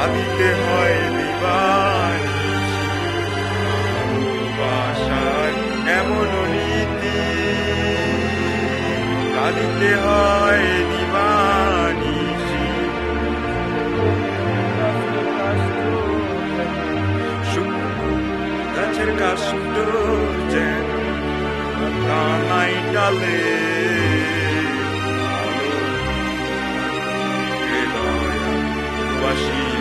কাঁদিতে হয় দিবানিশি ভালোবাসার এমন রীতি কাঁদিতে হয় দিবানিশি গাছের কাষ্ট যেন কানাই ডালে। বাসি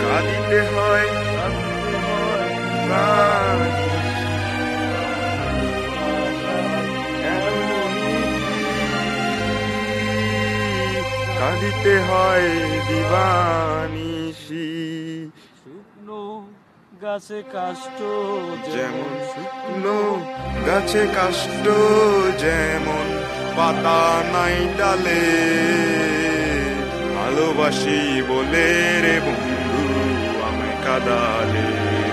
কাঁদিতে হয় কাঁদিতে হয় দিবানিশি। শুকনো গাছে কাষ্ট যেমন শুকনো গাছে কাষ্ট যেমন পাতা নাই ডালে। ভালোবাসি বলে রে বন্ধু, আমায় কাদালে।